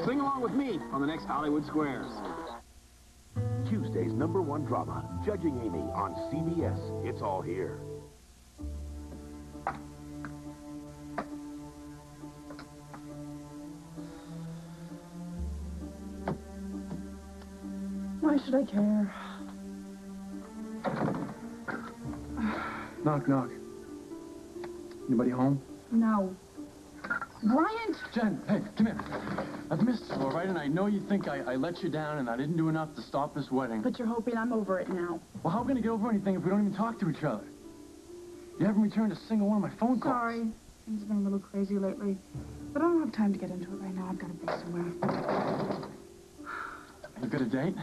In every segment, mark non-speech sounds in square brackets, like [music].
Sing along with me on the next Hollywood Squares. Tuesday's number one drama, Judging Amy on CBS. It's all here. Why should I care? Knock, knock. Anybody home? No. Bryant! Jen, hey, come here. Uh, I've missed you, all right? And I know you think I, I let you down and I didn't do enough to stop this wedding. But you're hoping I'm over it now. Well, how are we going to get over anything if we don't even talk to each other? You haven't returned a single one of my phone calls. Sorry. Things have been a little crazy lately. But I don't have time to get into it right now. I've got to be somewhere. You got a date?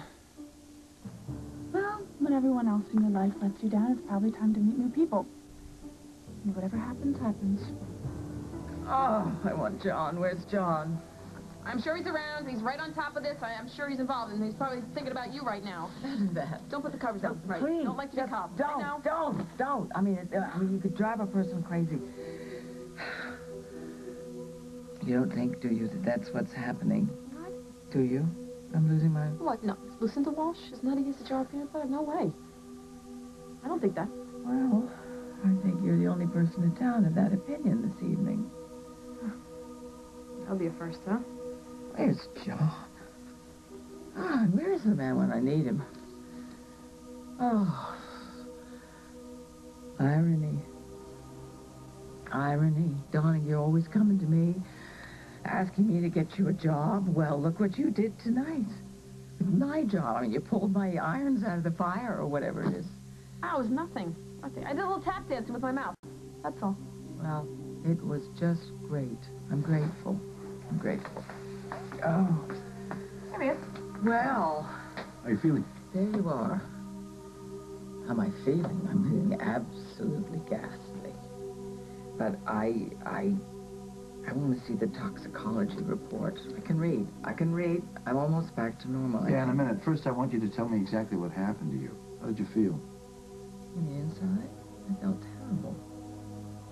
Well, when everyone else in your life lets you down, it's probably time to meet new people. And whatever happens, happens. Oh, I want John. Where's John? I'm sure he's around. He's right on top of this. I am sure he's involved, and he's probably thinking about you right now. that. Don't put the covers down. Right. Please, Don't like to be cop. Don't, Right now. don't, don't. I mean, it, uh, I mean, you could drive a person crazy. You don't think, do you, that that's what's happening? What? Do you? I'm losing my... What? No. Lucinda Walsh is not against a jar of peanut butter? No way. I don't think that. Well, I think you're the only person in town of that opinion this evening. That'll be a first, huh? Where's John? Ah, where's the man when I need him? Oh. Irony. Irony. Darling, you're always coming to me, asking me to get you a job. Well, look what you did tonight. My job. I mean, you pulled my irons out of the fire or whatever it is. Oh, it was nothing. Nothing. I did a little tap dancing with my mouth. That's all. Well, it was just great. I'm grateful. I'm grateful. Oh. There he is. Well, How are you feeling? there you are. How am I feeling? I'm feeling absolutely ghastly. But I, I, I want to see the toxicology report. I can read. I can read. I'm almost back to normal. Yeah, in a minute. First, I want you to tell me exactly what happened to you. How did you feel? On the inside, I felt terrible.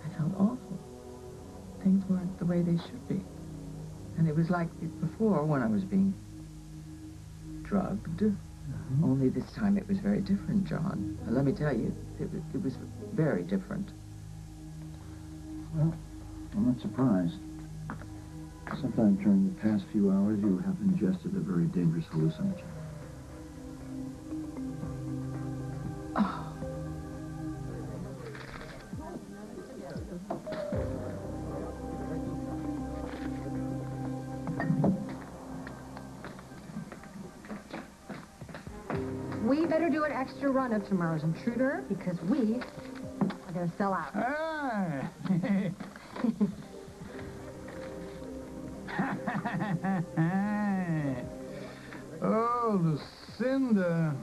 I felt awful. Things weren't the way they should be. And it was like before when I was being drugged. Mm-hmm. Only this time it was very different, John. And let me tell you, it, it was very different. Well, I'm not surprised. Sometime during the past few hours, you have ingested a very dangerous hallucinogen. Of tomorrow's intruder because we are going to sell out. Hi. [laughs] oh, Lucinda.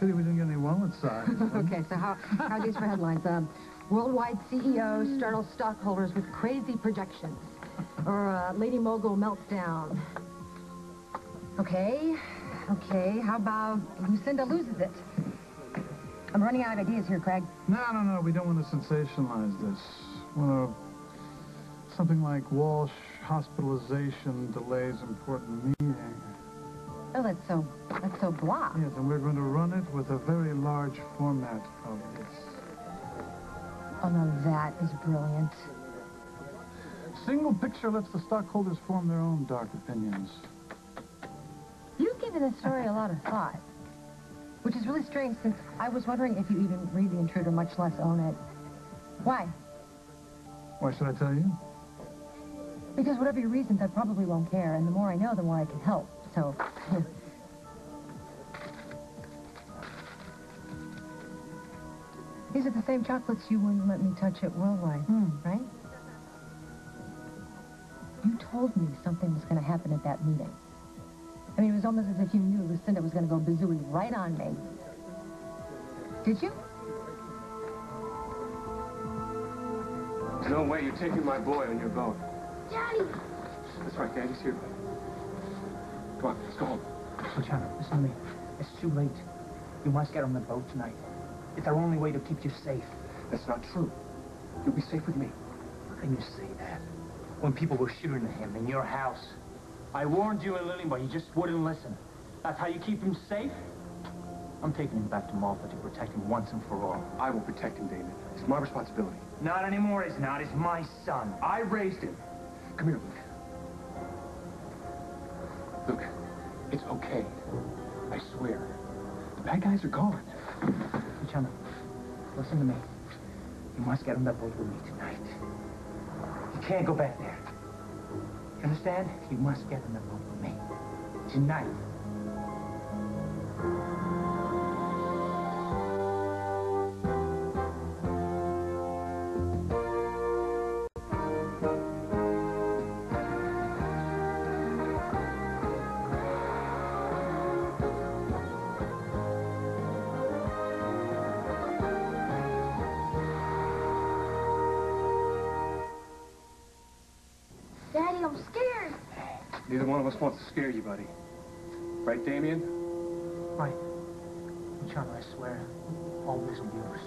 Pity we didn't get any wallet size. [laughs] okay, so how, how are these for headlines? Um, worldwide CEO startles stockholders with crazy projections. Or uh, Lady Mogul meltdown. Okay, okay, how about Lucinda loses it? I'm running out of ideas here, Craig. No, no, no. We don't want to sensationalize this. Want to something like Walsh hospitalization delays important meeting. Oh, that's so, that's so blah. Yes, and we're going to run it with a very large format of this. Oh, no, that is brilliant. Single picture lets the stockholders form their own dark opinions. You've given this story a lot of thought, which is really strange since I was wondering if you even read The Intruder, much less own it. Why? Why should I tell you? Because whatever your reasons, I probably won't care, and the more I know, the more I can help. So, [laughs] these are the same chocolates you wouldn't let me touch at Worldwide, hmm. right? You told me something was going to happen at that meeting. I mean, it was almost as if you knew Lucinda was going to go bazooey right on me. Did you? No way you're taking my boy on your boat. Daddy! That's right, Daddy's here. Come on, let's go home. Luciano, listen to me. It's too late. You must get on the boat tonight. It's our only way to keep you safe. That's not true. You'll be safe with me. How can you say that? When people were shooting at him in your house. I warned you and Lily, but you just wouldn't listen. That's how you keep him safe? I'm taking him back to Malta to protect him once and for all. I will protect him, Damian. It's my responsibility. Not anymore, he's not. He's my son. I raised him. Come here, Luke. Luke, it's okay. I swear. The bad guys are gone. Luciano, listen to me. You must get on that boat with me tonight. You can't go back there. Understand? You must get boat with me. Tonight. Neither one of us wants to scare you, buddy. Right, Damian? Right. Luciano, I swear, always with yours.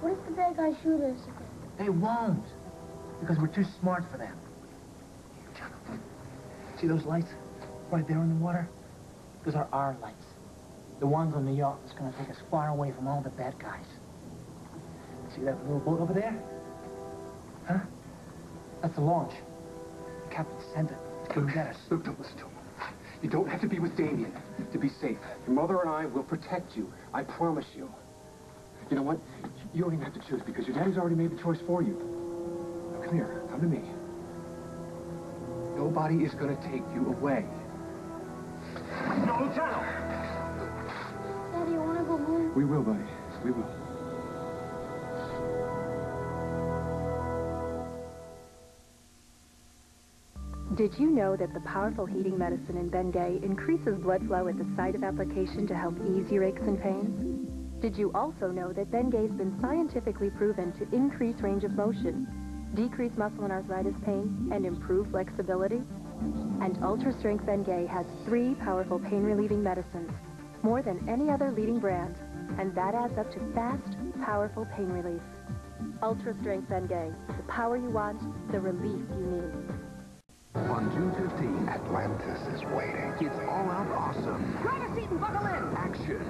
What if the bad guys shoot us? again? They won't. Because we're too smart for them. Luciano, see those lights right there in the water? Those are our lights. The ones on the yacht that's going to take us far away from all the bad guys. See that little boat over there? Huh? That's the launch. The captain sent it to come get us. Luke, don't listen to him. You don't have to be with Damian to be safe. Your mother and I will protect you. I promise you. You know what? You don't even have to choose because your daddy's already made the choice for you. Now, come here. Come to me. Nobody is going to take you away. No, Luciano! Daddy, you want to go home. We will, buddy. We will. Did you know that the powerful heating medicine in Bengay increases blood flow at the site of application to help ease your aches and pains? Did you also know that Bengay's been scientifically proven to increase range of motion, decrease muscle and arthritis pain, and improve flexibility? And Ultra Strength Bengay has three powerful pain-relieving medicines, more than any other leading brand, and that adds up to fast, powerful pain relief. Ultra Strength Bengay, the power you want, the relief you need. On June 15, Atlantis is waiting. It's all out awesome. Grab a seat and buckle in. Action.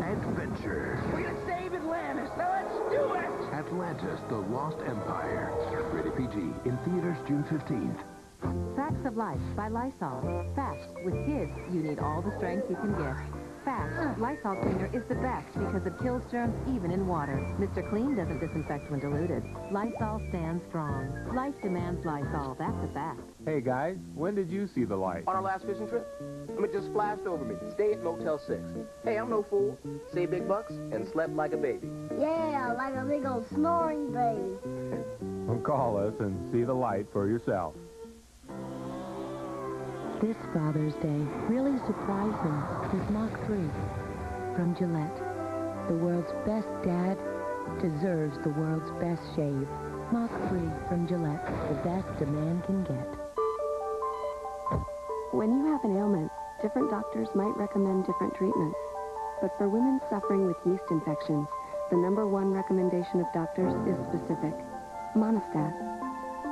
Adventure. We're gonna save Atlantis. Now let's do it. Atlantis, the Lost Empire. Rated PG in theaters June 15th. Facts of Life by Lysol. Fast. With kids, you need all the strength you can get. Fast. Lysol cleaner is the best because it kills germs even in water. Mr. Clean doesn't disinfect when diluted. Lysol stands strong. Life demands Lysol. That's a fact. Hey guys, when did you see the light? On our last fishing trip? I mean, just flashed over me. Stay at Motel 6. Hey, I'm no fool. Saved big bucks and slept like a baby. Yeah, like a big old snoring baby. [laughs] Well, call us and see the light for yourself. This Father's Day really surprised them with Mach 3 from Gillette. The world's best dad deserves the world's best shave. Mach 3 from Gillette, the best a man can get. When you have an ailment, different doctors might recommend different treatments. But for women suffering with yeast infections, the number one recommendation of doctors is specific. Monistat.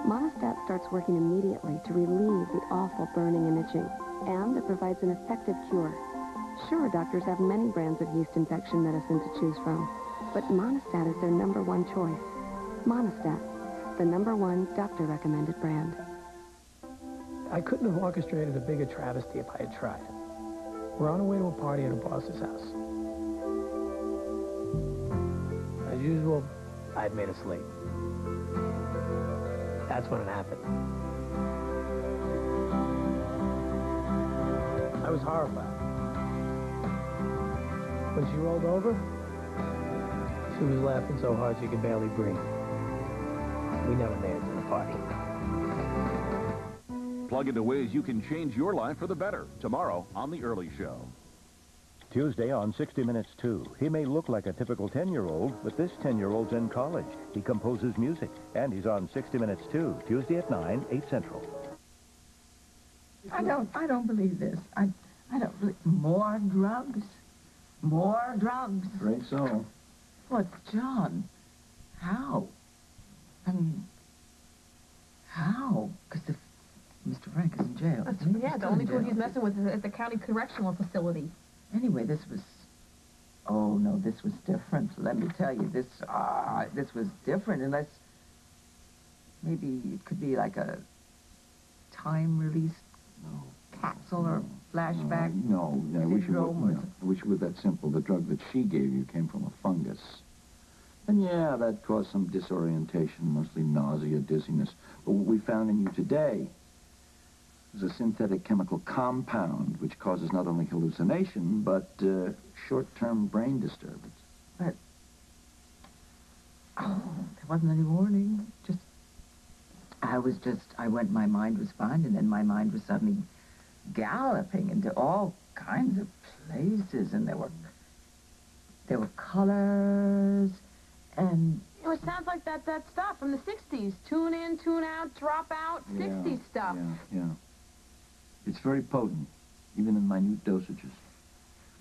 Monistat starts working immediately to relieve the awful burning and itching, and it provides an effective cure. Sure, doctors have many brands of yeast infection medicine to choose from, but Monistat is their number one choice. Monistat, the number one doctor-recommended brand. I couldn't have orchestrated a bigger travesty if I had tried. We're on our way to a party at a boss's house. As usual, I'd made us late. That's when it happened. I was horrified. When she rolled over, she was laughing so hard she could barely breathe. We never made it to the party. Plug into ways you can change your life for the better. Tomorrow on The Early Show. Tuesday on 60 Minutes 2. He may look like a typical 10-year-old, but this 10-year-old's in college. He composes music, and he's on 60 Minutes 2, Tuesday at 9, 8 Central. I don't, I don't believe this. I, I don't believe, more drugs? More drugs? Afraid so. But, John, how? I mean, how? Because if Mr. Frank is in jail, jail. That's, yeah, the only in food he's messing with is at the county correctional facility. Anyway, this was. Oh no, this was different. Let me tell you, this uh, this was different. Unless maybe it could be like a time release capsule or flashback. No, no, I wish it was, no, I wish it was that simple. The drug that she gave you came from a fungus. And yeah, that caused some disorientation, mostly nausea, dizziness. But what we found in you today is a synthetic chemical compound which causes not only hallucination, but uh, short-term brain disturbance. But oh, there wasn't any warning. Just I was just I went. My mind was fine, and then my mind was suddenly galloping into all kinds of places, and there were there were colors, and it sounds like that, that stuff from the 60s. Tune in, tune out, drop out, 60s stuff. Yeah, yeah. It's very potent, even in minute dosages.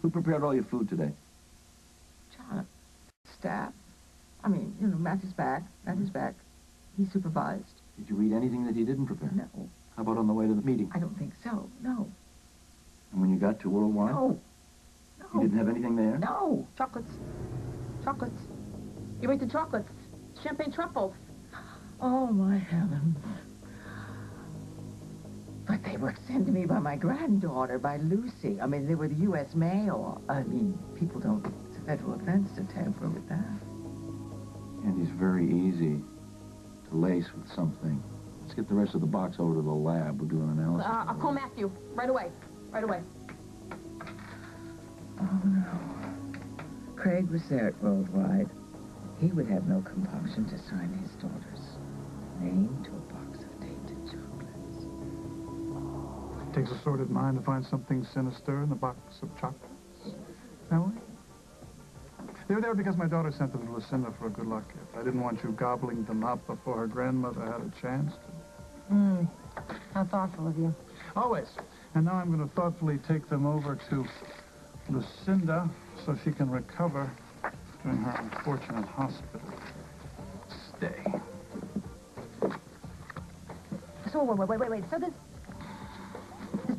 Who prepared all your food today? John, staff. I mean, you know, Matthew's back. Matthew's hmm. back. He supervised. Did you read anything that he didn't prepare? No. How about on the way to the meeting? I don't think so. No. And when you got to World War? Worldwide? No. You didn't have anything there? No. Chocolates. Chocolates. You ate the chocolates. Champagne truffles. Oh, my heavens. But they were sent to me by my granddaughter, by Lucy. I mean, they were the U.S. mail. I mean, people don't... It's a federal offense to tamper with that. And he's very easy to lace with something. Let's get the rest of the box over to the lab. We'll do an Uh, analysis. I'll call Matthew. Right away. Right away. Oh, no. Craig was there at Worldwide. He would have no compunction to sign his daughter's name to takes a sordid mind to find something sinister in a box of chocolates. Emily? They were there because my daughter sent them to Lucinda for a good luck gift. I didn't want you gobbling them up before her grandmother had a chance to. Hmm. How thoughtful of you. Always. And now I'm going to thoughtfully take them over to Lucinda so she can recover during her unfortunate hospital stay. So wait, wait, wait, wait. So this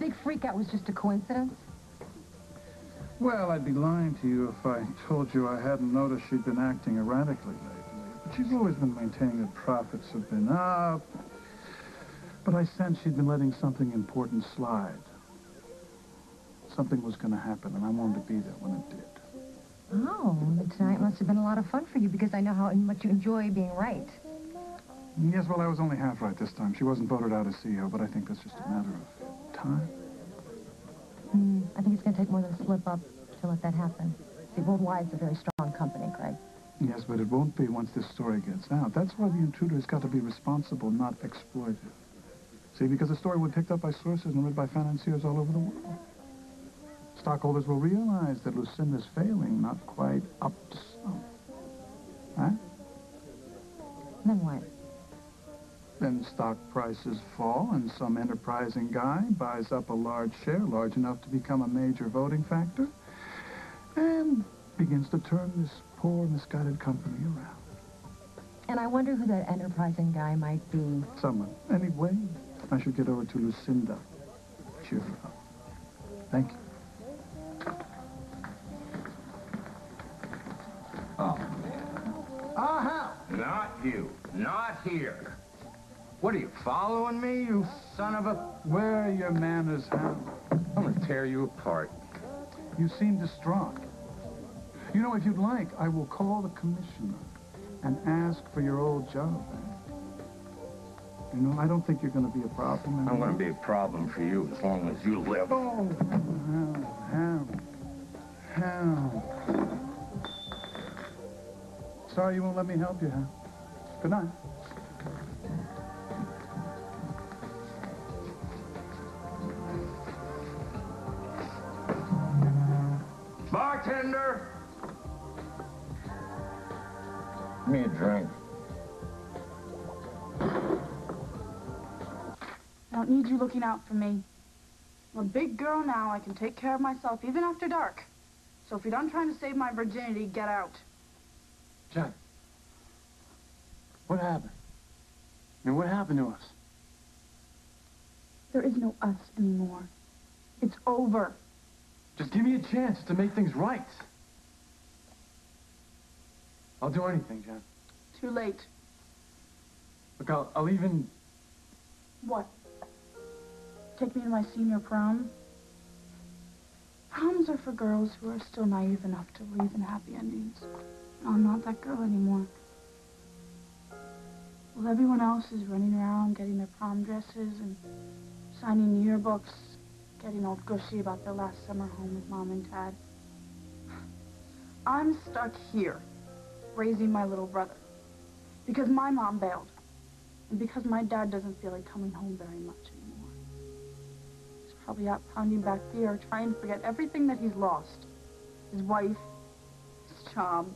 big freak out was just a coincidence? Well, I'd be lying to you if I told you I hadn't noticed she'd been acting erratically lately. But she's always been maintaining that profits have been up. But I sensed she'd been letting something important slide. Something was going to happen, and I wanted to be there when it did. Oh, tonight must have been a lot of fun for you because I know how much you enjoy being right. Yes, well, I was only half right this time. She wasn't voted out as CEO, but I think that's just a matter of Hmm. I think it's going to take more than a slip up to let that happen. See, Worldwide's a very strong company, Craig. Yes, but it won't be once this story gets out. That's why the intruder's got to be responsible, not exploitive. See, because the story will be picked up by sources and read by financiers all over the world. Stockholders will realize that Lucinda's failing, not quite up to snuff. Huh? Then what? Then stock prices fall, and some enterprising guy buys up a large share, large enough to become a major voting factor, and begins to turn this poor, misguided company around. And I wonder who that enterprising guy might be. Someone. Anyway, I should get over to Lucinda. Cheer her up. Thank you. Oh, man. Uh-huh. Not you. Not here. What are you, following me, you son of a... Where are your manners, Hal? I'm gonna tear you apart. You seem distraught. You know, if you'd like, I will call the commissioner and ask for your old job back. You know, I don't think you're going to be a problem. I'm gonna be a problem for you as long as you live. Oh, Hal, Hal. Sorry you won't let me help you. Good night. Bartender! Give me a drink. I don't need you looking out for me. I'm a big girl now. I can take care of myself, even after dark. So if you're done trying to save my virginity, get out. Jack. What happened? I mean, what happened to us? There is no us anymore. It's over. Just give me a chance to make things right. I'll do anything, Jen. Too late. Look, I'll, I'll even... What? Take me to my senior prom? Proms are for girls who are still naive enough to believe in happy endings. I'm not that girl anymore. While everyone else is running around getting their prom dresses and signing yearbooks, getting all gushy about their last summer home with mom and dad. I'm stuck here, raising my little brother. Because my mom bailed. And because my dad doesn't feel like coming home very much anymore. He's probably out pounding back beer, trying to forget everything that he's lost. His wife, his job.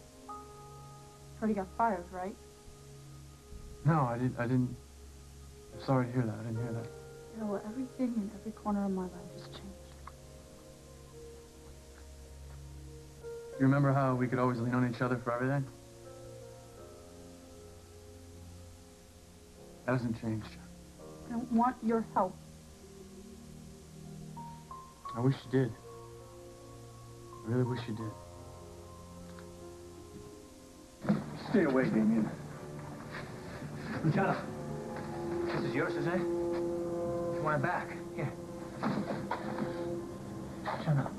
Heard he got fired, right? No, I, didn't, I didn't... I'm sorry to hear that. I didn't hear that. Yeah, well, everything in every corner of my life has changed. You remember how we could always lean on each other for everything? That hasn't changed. I don't want your help. I wish you did. I really wish you did. Stay away, Damian. Luciano, this is yours, is it? Want it back? Here. Luciano,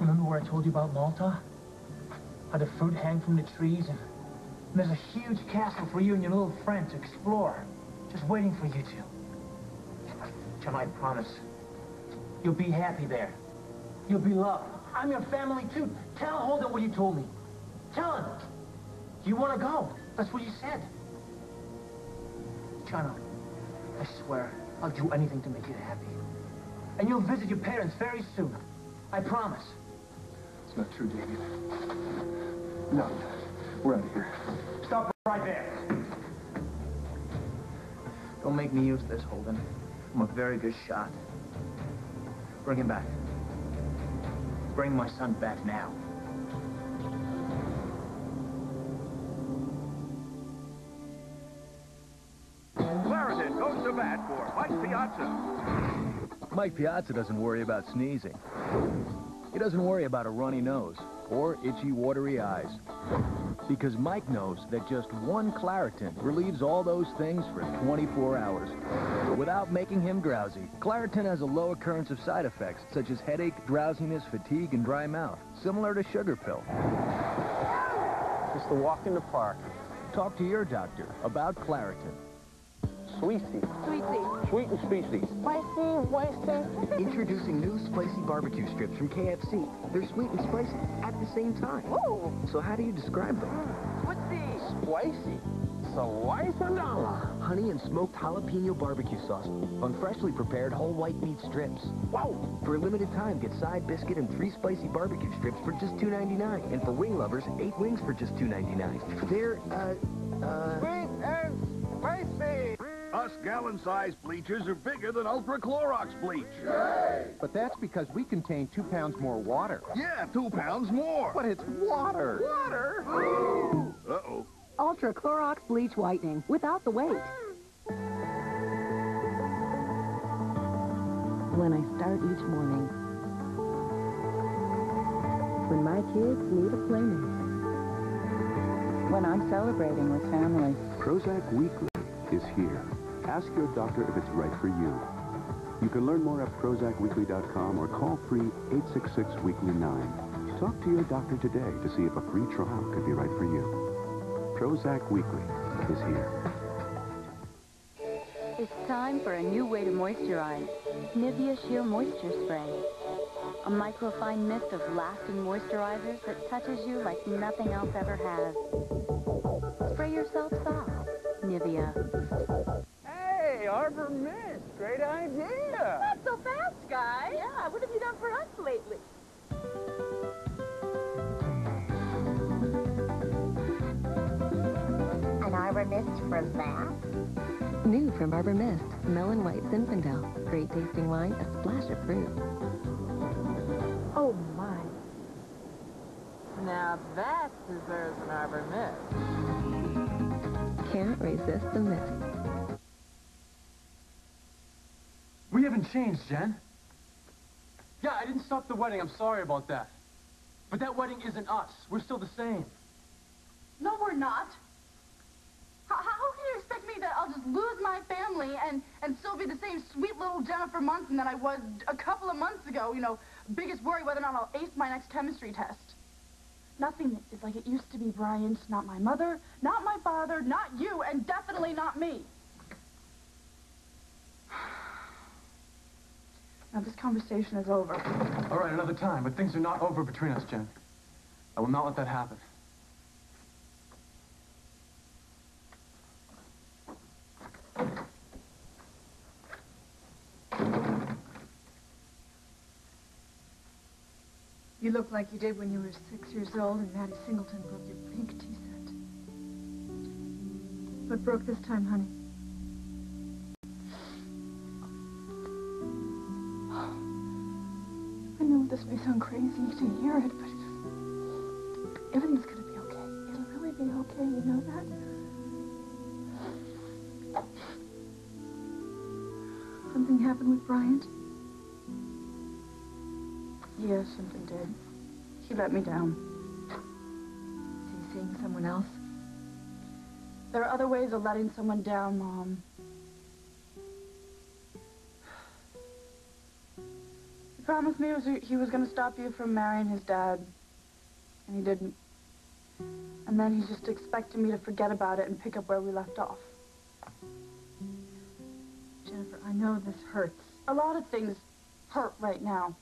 remember where I told you about Malta? How the fruit hang from the trees and, there's a huge castle for you and your little friend to explore. Just waiting for you two. Luciano, I promise. You'll be happy there. You'll be loved. I'm your family, too. Tell Holden what you told me. Tell him. You want to go. That's what you said. Chano, I swear, I'll do anything to make you happy. And you'll visit your parents very soon. I promise. It's not true, David. No. We're out of here. Stop right there. Don't make me use this, Holden. I'm a very good shot. Bring him back. Bring my son back now. Piazza. Mike Piazza doesn't worry about sneezing. He doesn't worry about a runny nose or itchy, watery eyes. Because Mike knows that just one Claritin relieves all those things for 24 hours. Without making him drowsy, Claritin has a low occurrence of side effects such as headache, drowsiness, fatigue, and dry mouth, similar to sugar pill. Just a walk in the park. Talk to your doctor about Claritin. Sweetie. Sweetie. Sweet and spicy. Spicy, spicy. Introducing new spicy barbecue strips from KFC. They're sweet and spicy at the same time. Ooh. So how do you describe them? What's these? Spicy. Slice Honey and smoked jalapeno barbecue sauce on freshly prepared whole white meat strips. Wow! For a limited time, get side biscuit and three spicy barbecue strips for just $2.99. And for wing lovers, eight wings for just $2.99. They're, uh, uh... Sweet and spicy! Us gallon-sized bleachers are bigger than Ultra Clorox bleach. But that's because we contain two pounds more water. Yeah, two pounds more. But it's water. Water? [gasps] Uh-oh. Ultra Clorox Bleach Whitening without the weight. When I start each morning. When my kids need a playmate. When I'm celebrating with family. Prozac Weekly is here. Ask your doctor if it's right for you. You can learn more at ProzacWeekly.com or call free 866-WEEKLY-9. Talk to your doctor today to see if a free trial could be right for you. Prozac Weekly is here. It's time for a new way to moisturize. Nivea Sheer Moisture Spray. A microfine mist of lasting moisturizers that touches you like nothing else ever has. Spray yourself soft. Nivea. Hey, Arbor Mist. Great idea. Not so fast, guy. Yeah, what have you done for us lately? An Arbor Mist from Matt? New from Arbor Mist, Melon White Zinfandel. Great tasting wine, a splash of fruit. Oh, my. Now that deserves an Arbor Mist. Can't resist the mist. We haven't changed, Jen. Yeah, I didn't stop the wedding. I'm sorry about that. But that wedding isn't us. We're still the same. No, we're not. How, how can you expect me that I'll just lose my family and, and still be the same sweet little Jennifer Munson that I was a couple of months ago? You know, biggest worry whether or not I'll ace my next chemistry test. Nothing is like it used to be, Bryant. Not my mother, not my father, not you, and definitely not me. Now, this conversation is over. All right, another time. But things are not over between us, Jen. I will not let that happen. You look like you did when you were six years old and Maddie Singleton broke your pink tea set. What broke this time, honey? This may sound crazy to hear it, but everything's gonna be okay. It'll really be okay, you know that? Something happened with Bryant? Yes, something did. He let me down. Is he seeing someone else? There are other ways of letting someone down, Mom. Promised me he was, he was going to stop you from marrying his dad. And he didn't. And then he's just expecting me to forget about it and pick up where we left off. Jennifer, I know this hurts. A lot of things hurt right now.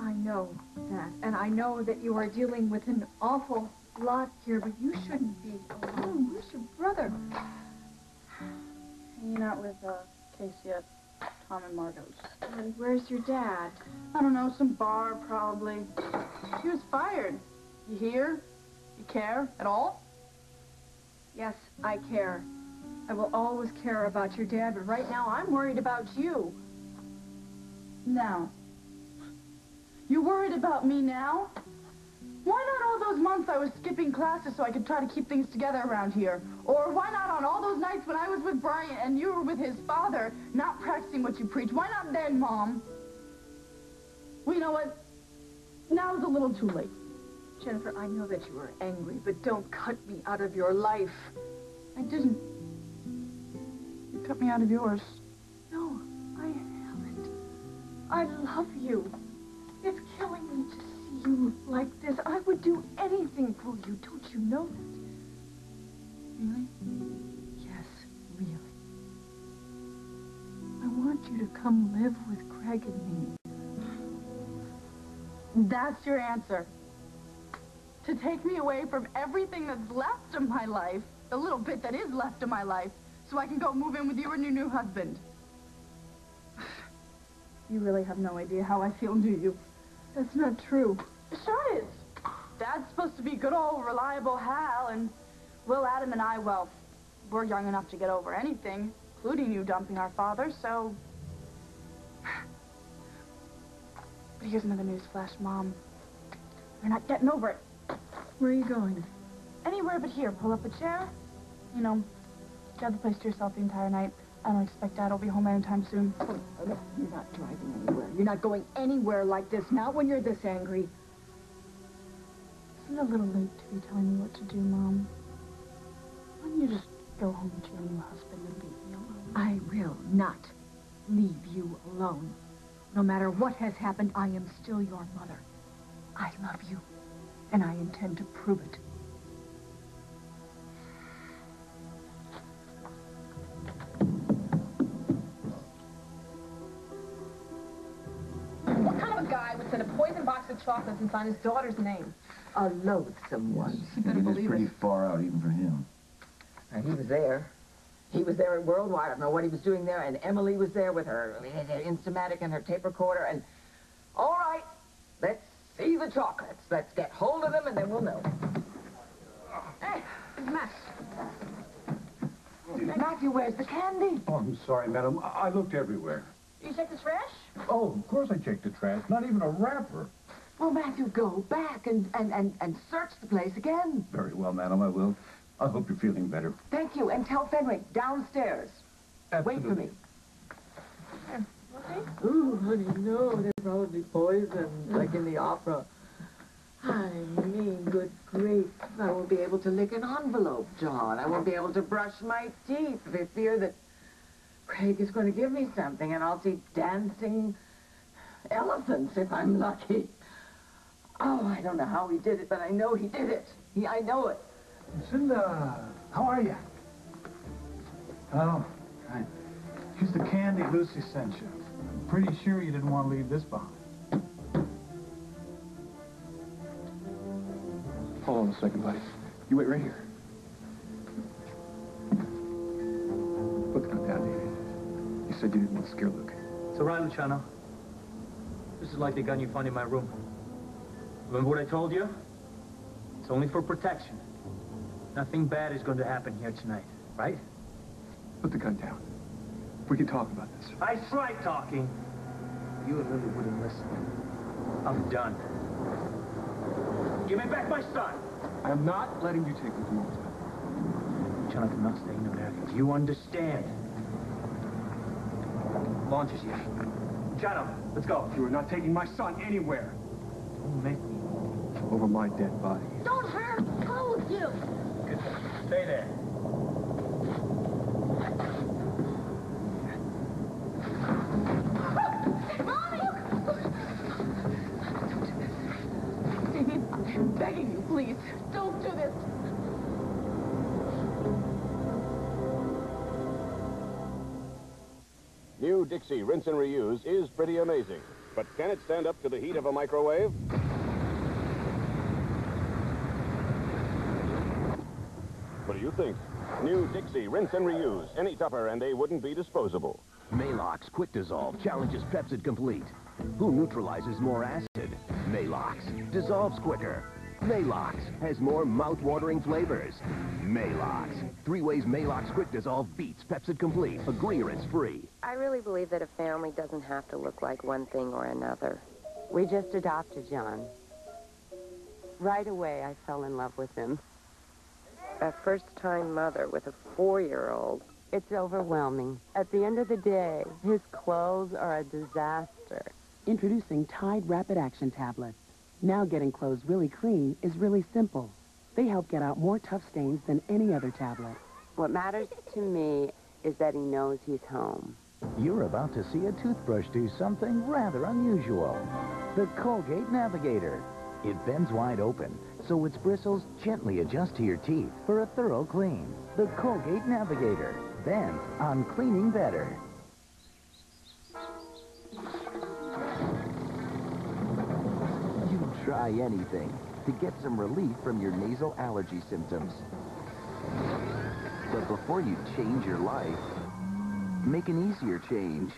I know that. And I know that you are dealing with an awful lot here, but you shouldn't be alone. Where's your brother? [sighs] Hanging out with uh, Casey at Tom and Margo's. And where's your dad? I don't know, some bar probably. He was fired. You hear? You care at all? Yes, I care. I will always care about your dad, but right now I'm worried about you. Now. You worried about me now? Why not all those months I was skipping classes so I could try to keep things together around here? Or why not on all those nights when I was with Bryant and you were with his father, not practicing what you preach? Why not then, Mom? Well, you know what? Now it's a little too late. Jennifer, I know that you are angry, but don't cut me out of your life. I didn't. You cut me out of yours. No, I haven't. I love you. It's killing me to you like this. I would do anything for you. Don't you know that? Really? Yes, really. I want you to come live with Craig and me. That's your answer. To take me away from everything that's left of my life, the little bit that is left of my life, so I can go move in with you and your new husband. [sighs] You really have no idea how I feel, do you? That's not true. Sure is. Dad's supposed to be good old reliable Hal, and Will Adam and I, well, we're young enough to get over anything, including you dumping our father, so... [sighs] But here's another newsflash, Mom. You're not getting over it. Where are you going? Anywhere but here. Pull up a chair. You know, you have the place to yourself the entire night. I don't expect Dad will be home anytime soon. Oh, look, you're not driving anywhere. You're not going anywhere like this, not when you're this angry. Isn't a little late to be telling me what to do, Mom? Why don't you just go home to your new husband and leave me alone? I will not leave you alone. No matter what has happened, I am still your mother. I love you, and I intend to prove it. What kind of a guy would send a poison box of chocolates and sign his daughter's name? A loathsome one. You better It is believe pretty it. far out even for him. And he was there. He was there at Worldwide. I don't know what he was doing there. And Emily was there with her Instamatic and her tape recorder. And all right, let's see the chocolates. Let's get hold of them, and then we'll know. Hey, it's Max. Matthew, where's the candy? Oh, I'm sorry, madam. I I looked everywhere. You check the trash? Oh, of course I checked the trash. Not even a wrapper. Well, Matthew, go back and, and, and, and search the place again. Very well, madam, I will. I hope you're feeling better. Thank you. And tell Fenwick, downstairs. Wait for me. Oh, honey, no, they're probably poison, like in the opera. I mean, good grief. I won't be able to lick an envelope, John. I won't be able to brush my teeth for fear that Craig is going to give me something and I'll see dancing elephants if I'm lucky. Oh, I don't know how he did it, but I know he did it. He, I know it. Lucinda, how are you? Oh, right. Here's the candy Lucy sent you. I'm pretty sure you didn't want to leave this behind. Hold on a second, buddy. You wait right here. Put the gun down, David. You said you didn't want to scare Luke. It's all right, Luciano. This is like the gun you found in my room. Remember what I told you? It's only for protection. Nothing bad is going to happen here tonight, right? Put the gun down. We can talk about this. I tried talking. You and Lily wouldn't listen. I'm done. Give me back my son! I am not letting you take Luke Moulton. Jonathan, not staying in America. Do you understand? Launches you. Jonathan, let's go. You are not taking my son anywhere. Don't make me. Over my dead body. Don't hurt! Go with you! Good. Stay there. David, [laughs] I'm begging you, please. Don't do this. New Dixie Rinse and Reuse is pretty amazing. But can it stand up to the heat of a microwave? What do you think? New Dixie Rinse and Reuse. Any tougher and they wouldn't be disposable. Maalox Quick Dissolve challenges Pepcid Complete. Who neutralizes more acid? Maalox. Dissolves quicker. Maalox has more mouth-watering flavors. Maalox. Three ways Maalox Quick Dissolve beats Pepcid Complete. Agree or it's free. I really believe that a family doesn't have to look like one thing or another. We just adopted John. Right away, I fell in love with him. A first-time mother with a four-year-old. It's overwhelming. At the end of the day, his clothes are a disaster. Introducing Tide Rapid Action Tablets. Now getting clothes really clean is really simple. They help get out more tough stains than any other tablet. What matters to me is that he knows he's home. You're about to see a toothbrush do something rather unusual. The Colgate Navigator. It bends wide open, so its bristles gently adjust to your teeth for a thorough clean. The Colgate Navigator. Bent on cleaning better. You try anything to get some relief from your nasal allergy symptoms. But before you change your life, make an easier change.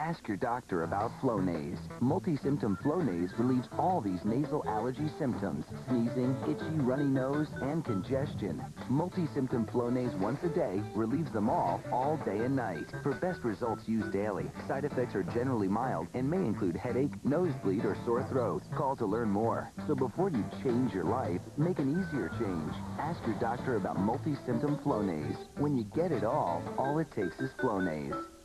Ask your doctor about Flonase. Multi-symptom Flonase relieves all these nasal allergy symptoms. Sneezing, itchy, runny nose, and congestion. Multi-symptom Flonase once a day relieves them all, all day and night. For best results, use daily. Side effects are generally mild and may include headache, nosebleed, or sore throat. Call to learn more. So before you change your life, make an easier change. Ask your doctor about multi-symptom Flonase. When you get it all, all it takes is Flonase.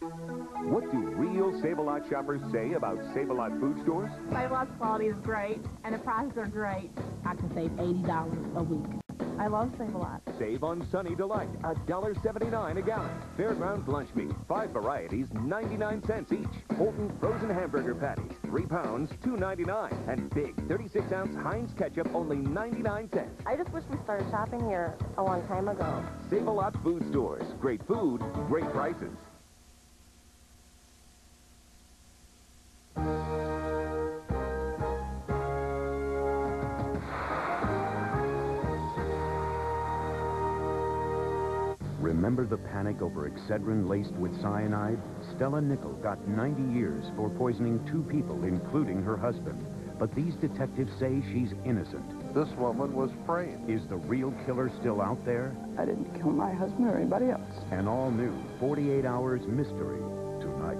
What do real Save-A-Lot shoppers say about Save-A-Lot food stores? Save-A-Lot's quality is great, and the prices are great. I can save $80 a week. I love Save-A-Lot. Save on Sunny Delight, $1.79 a gallon. Fairgrounds lunch meat, five varieties, 99 cents each. Holton frozen hamburger patties, three pounds, $2.99. And big 36-ounce Heinz ketchup, only 99 cents. I just wish we started shopping here a long time ago. Save-A-Lot food stores. Great food, great prices. Remember the panic over Excedrin laced with cyanide? Stella Nickell got 90 years for poisoning two people, including her husband. But these detectives say she's innocent. This woman was framed. Is the real killer still out there? I didn't kill my husband or anybody else. An all-new 48 Hours Mystery tonight.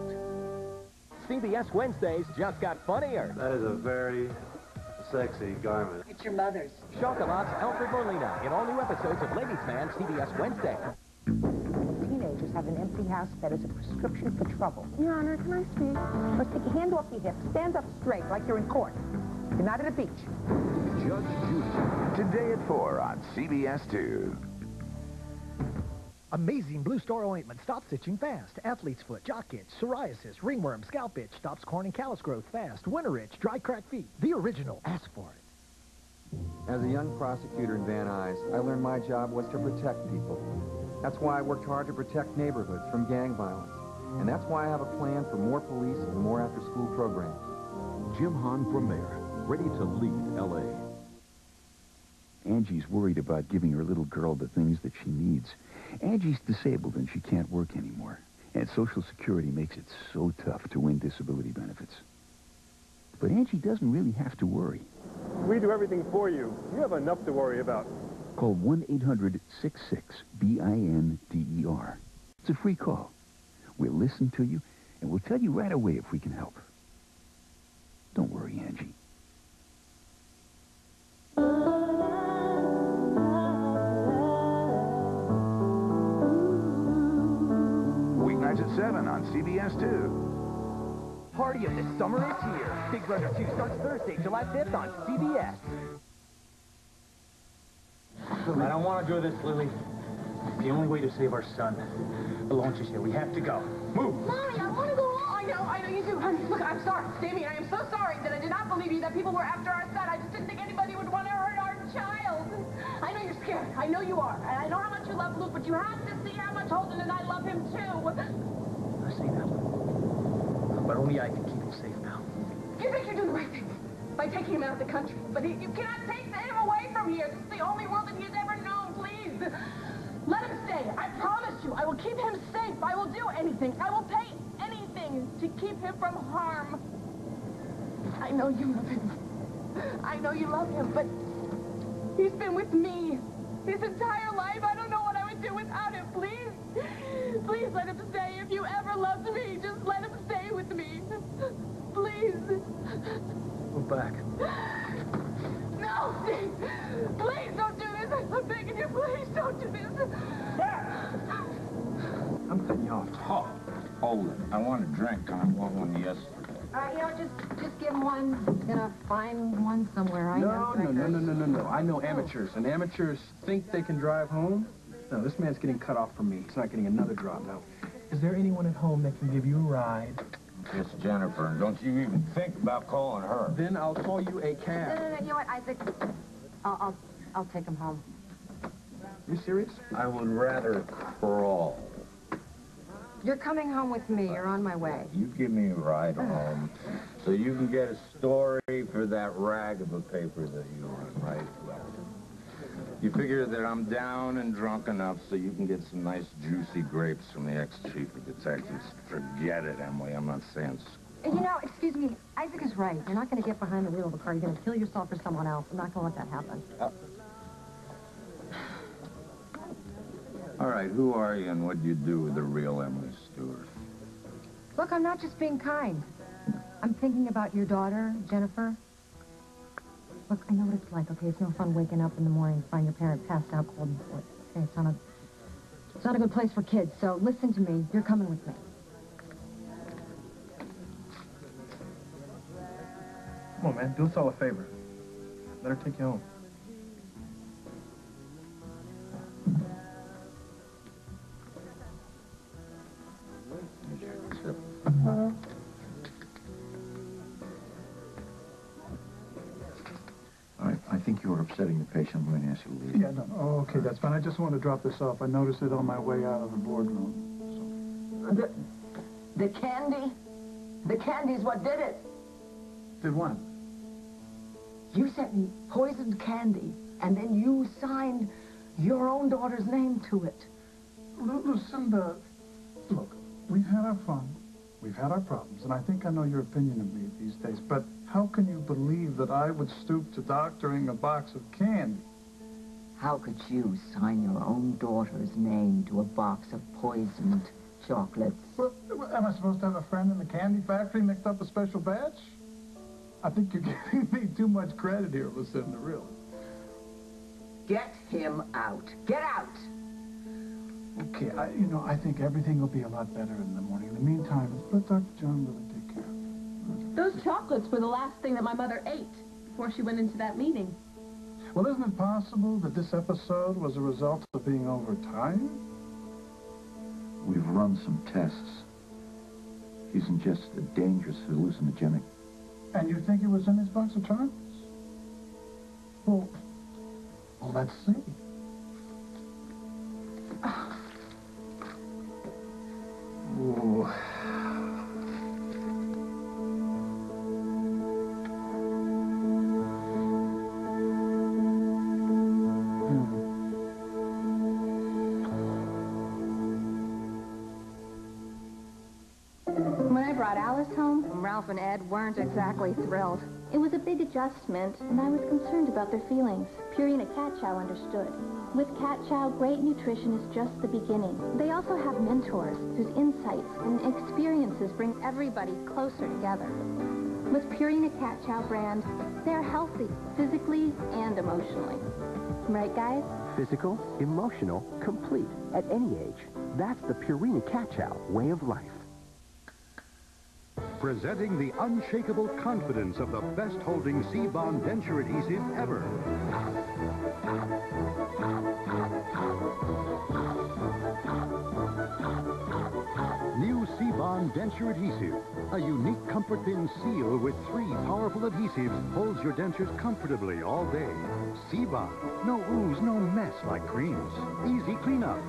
CBS Wednesdays just got funnier. That is a very sexy garment. It's your mother's. Chocolat's Alfred Molina in all new episodes of Ladies Man CBS Wednesday. Teenagers have an empty house that is a prescription for trouble. Your Honor, can I speak? First, take your hand off your hip. Stand up straight like you're in court. You're not at a beach. Judge Judy. Today at 4 on CBS 2. Amazing Blue Star Ointment stops itching fast. Athlete's foot, jock itch, psoriasis, ringworm, scalp itch, stops corn and callus growth fast. Winter itch, dry crack feet. The original. Ask for it. As a young prosecutor in Van Nuys, I learned my job was to protect people. That's why I worked hard to protect neighborhoods from gang violence. And that's why I have a plan for more police and more after-school programs. Jim Hahn for mayor, ready to lead L.A. Angie's worried about giving her little girl the things that she needs. Angie's disabled and she can't work anymore. And Social Security makes it so tough to win disability benefits. But Angie doesn't really have to worry. We do everything for you. You have enough to worry about. Call 1-800-66-BINDER. E It's a free call. We'll listen to you, and we'll tell you right away if we can help. Don't worry, Angie. Weeknights at 7 on CBS 2. Party of the summer is here. Big Brother 2 starts Thursday, July 5th on CBS. I don't want to do this, Lily. It's the only way to save our son. The launch is here. We have to go. Move. Mommy, I want to go on. I know, I know you do. Honey, [laughs] look, I'm sorry. Damian, I am so sorry that I did not believe you that people were after our son. I just didn't think anybody would want to hurt our child. I know you're scared. I know you are. And I know how much you love Luke, but you have to see how much Holden and I love him, too. I see that. But only I can keep him safe now. You think you're doing the right thing by taking him out of the country. But he, you cannot take him away from here. This is the only world that he has ever known. Please. Let him stay. I promise you. I will keep him safe. I will do anything. I will pay anything to keep him from harm. I know you love him. I know you love him, but he's been with me his entire life. I don't know what I would do without him. Please, please let him stay. If you ever loved me, just let him stay with me. Please. Go back. No, Steve. Please don't do this. I'm begging you. Please don't do this. I'm cutting you off. Oh, hold it. I want a drink. I want one yesterday. Uh, you know, just just give him one. Gonna find one somewhere. I know. No, no, no, no, no, no, no. I know amateurs, and amateurs think they can drive home. No, this man's getting cut off from me. He's not getting another drop now. Is there anyone at home that can give you a ride? It's Jennifer, and don't you even think about calling her. Then I'll call you a cab. no, no. no, You know what, Isaac? I'll I'll, I'll take him home. You serious? I would rather crawl. You're coming home with me. You're on my way. You give me a ride home so you can get a story for that rag of a paper that you run, right? You figure that I'm down and drunk enough so you can get some nice juicy grapes from the ex-chief of detectives. Forget it, Emily. I'm not saying uh, You know, excuse me. Isaac is right. You're not going to get behind the wheel of a car. You're going to kill yourself or someone else. I'm not going to let that happen. All right, who are you and what do you do with the real Emily Stewart? Look, I'm not just being kind. I'm thinking about your daughter, Jennifer. Look, I know what it's like, okay? It's no fun waking up in the morning to find your parent passed out cold and sick. Okay, it's not a, it's not a good place for kids, so listen to me. You're coming with me. Come on, man. Do us all a favor. Let her take you home. Upsetting the patient. I'm going to ask you to leave. Yeah, no. Oh, okay, that's fine. I just wanted to drop this off. I noticed it on my way out of the boardroom. The, the candy? The candy's what did it. Did what? You sent me poisoned candy, and then you signed your own daughter's name to it. Lucinda, look, we've had our fun. We've had our problems, and I think I know your opinion of me these days, but how can you believe that I would stoop to doctoring a box of candy? How could you sign your own daughter's name to a box of poisoned chocolates? Well, am I supposed to have a friend in the candy factory mixed up a special batch? I think you're [laughs] giving me too much credit here, Lucinda, really. Get him out. Get out. Okay, I, you know, I think everything will be a lot better in the morning. In the meantime, let Dr. John really take care of it. Those chocolates were the last thing that my mother ate before she went into that meeting. Well, isn't it possible that this episode was a result of being overtired? We've run some tests. He's ingested a dangerous hallucinogenic. And you think it was in his box of chocolates? Well, well, let's see. Weren't exactly thrilled. It was a big adjustment, and I was concerned about their feelings. Purina Cat Chow understood. With Cat Chow, great nutrition is just the beginning. They also have mentors whose insights and experiences bring everybody closer together. With Purina Cat Chow brand, they're healthy, physically and emotionally. Right, guys? Physical, emotional, complete, at any age. That's the Purina Cat Chow way of life. Presenting the unshakable confidence of the best holding Sea-Bond denture adhesive ever. New Sea-Bond denture adhesive. A unique comfort thin seal with three powerful adhesives holds your dentures comfortably all day. Sea-Bond. No ooze, no mess like creams. Easy cleanup.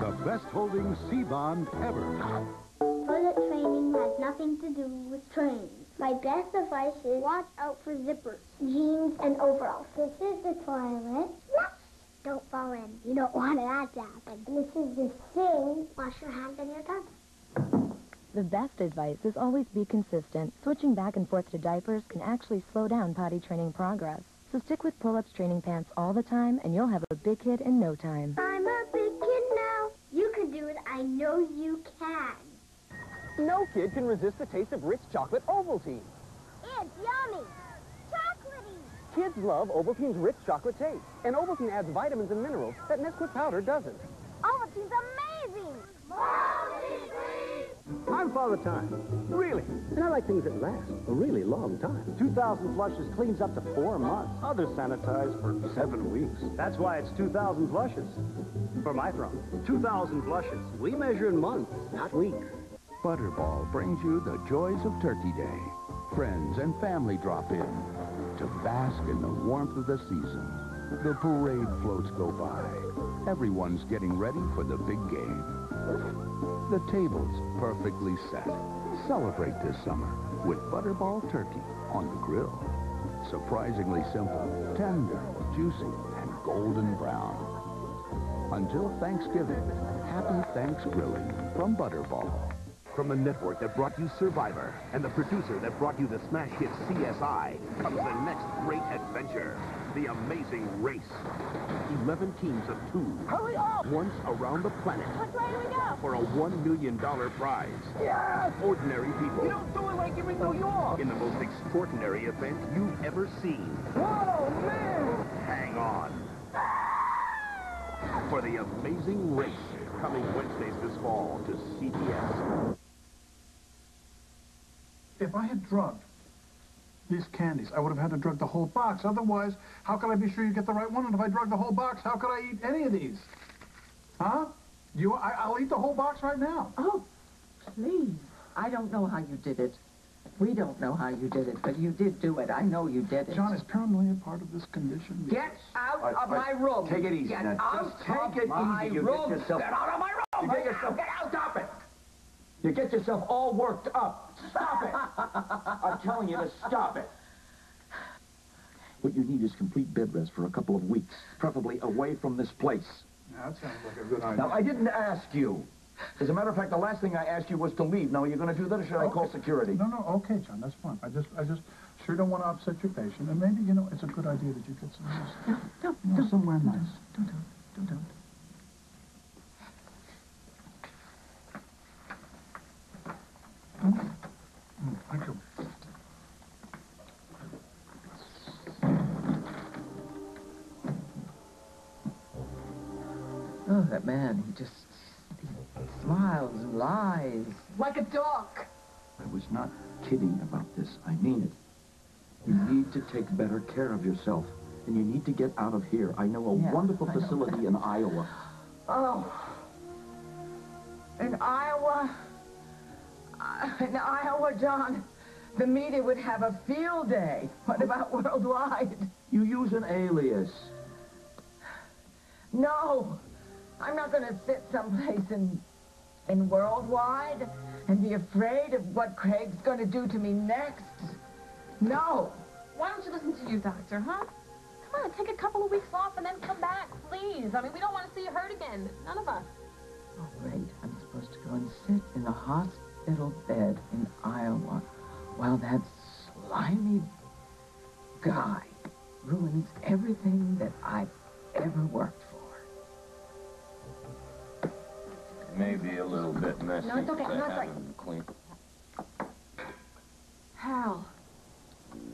The best holding Sea-Bond ever. Toilet training has nothing to do with training. My best advice is watch out for zippers, jeans, and overalls. This is the toilet. Don't fall in. You don't want that to happen. This is the sink. Wash your hands and your tongue. The best advice is always be consistent. Switching back and forth to diapers can actually slow down potty training progress. So stick with pull-ups training pants all the time, and you'll have a big kid in no time. I'm a big kid now. You can do it. I know you can. No kid can resist the taste of rich chocolate Ovaltine. It's yummy. Chocolatey. Kids love Ovaltine's rich chocolate taste. And Ovaltine adds vitamins and minerals that Nesquik powder doesn't. Ovaltine's amazing. I'm Father Time. Really. And I like things that last a really long time. 2,000 flushes cleans up to four months. Others sanitize for seven weeks. That's why it's 2,000 flushes. For my from? 2,000 flushes. We measure in months, not weeks. Butterball brings you the joys of Turkey Day. Friends and family drop in to bask in the warmth of the season. The parade floats go by. Everyone's getting ready for the big game. The table's perfectly set. Celebrate this summer with Butterball Turkey on the grill. Surprisingly simple, tender, juicy, and golden brown. Until Thanksgiving, happy Thanks Grilling from Butterball. From the network that brought you Survivor and the producer that brought you the smash hit CSI comes the next great adventure. The Amazing Race. 11 teams of two. Hurry up! Once around the planet Which way do we go? for a $1 million prize. Yes! Ordinary people You don't do it like you're in New York! in the most extraordinary event you've ever seen. Whoa, man! Hang on. For The Amazing Race, coming Wednesdays this fall to CBS. If I had drugged these candies, I would have had to drug the whole box. Otherwise, how could I be sure you get the right one? And if I drug the whole box, how could I eat any of these? Huh? You, I, I'll eat the whole box right now. Oh, please. I don't know how you did it. We don't know how you did it, but you did do it. I know you did it. John, is paranoia part of this condition? Get out All right, of all my room. take it easy Get now. out Just take of it my easy. You room. get yourself- Get out of my room. You get right now. yourself- Get out. Stop it. You get yourself all worked up. Stop it. [laughs] I'm telling you to stop it. What you need is complete bed rest for a couple of weeks, preferably away from this place. Yeah, that sounds like a good idea. Now, I didn't ask you. As a matter of fact, the last thing I asked you was to leave. Now, are you going to do that or should I call security? No, no, okay, John, that's fine. I just, I just sure don't want to upset your patient. And maybe, you know, it's a good idea that you get some rest. No, you know, somewhere nice. Don't do it. Don't do it. Mm, thank you. Oh, that that man. He just he smiles and lies. Like a dog. I was not kidding about this. I mean it. You [sighs] need to take better care of yourself. And you need to get out of here. I know a Yeah, wonderful I facility in Iowa. Oh. In Iowa, uh, in Iowa, John, the media would have a field day. What about worldwide? You use an alias. No, I'm not going to sit someplace in, in worldwide and be afraid of what Craig's going to do to me next. No. Why don't you listen to your doctor, huh? Come on, take a couple of weeks off and then come back, please. I mean, we don't want to see you hurt again. None of us. Oh, great. I'm supposed to go and sit in a hospital bed in Iowa while that slimy guy ruins everything that I've ever worked for. Maybe a little bit messy. No, it's okay. but I it's have right. clean. Hal.